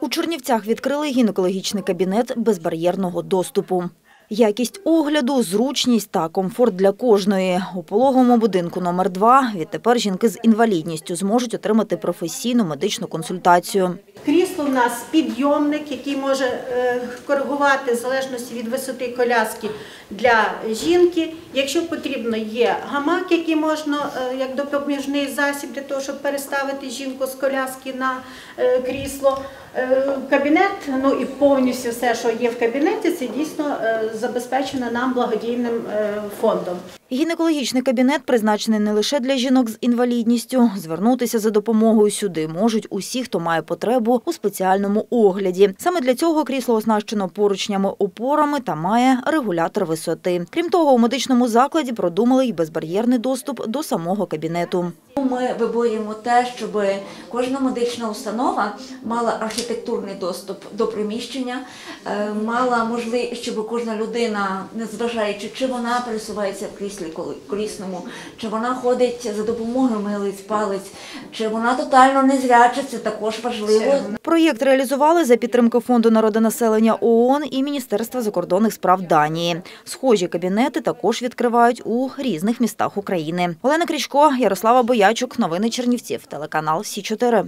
У Чернівцях відкрили гінекологічний кабінет безбар'єрного доступу. Якість огляду, зручність та комфорт для кожної. У пологовому будинку номер 2 відтепер жінки з інвалідністю зможуть отримати професійну медичну консультацію. Крісло в нас підйомник, який може е, коригувати залежності від висоти коляски для жінки. Якщо потрібно, є гамак, який можна е, як допоміжний засіб для того, щоб переставити жінку з коляски на е, крісло. Е, Кабінет, ну і повністю все, що є в кабінеті, це дійсно е, забезпечено нам благодійним е, фондом. Гінекологічний кабінет призначений не лише для жінок з інвалідністю. Звернутися за допомогою сюди можуть усі, хто має потребу у спеціальному огляді. Саме для цього крісло оснащено поручнями опорами та має регулятор висоти. Крім того, у медичному закладі продумали й безбар'єрний доступ до самого кабінету. Ми виборюємо те, щоб кожна медична установа мала архітектурний доступ до приміщення, е, мала можливість, щоб кожна людина, незважаючи, чи вона пересувається в кріслі колісному, чи вона ходить за допомогою милиць, палець, чи вона тотально незряча, це також важливо. Проєкт реалізували за підтримки Фонду народонаселення ООН і Міністерства закордонних справ Данії. Схожі кабінети також відкривають у різних містах України. Олена Крічко, Ярослава Боячук. Новини Чернівців. Телеканал Сі 4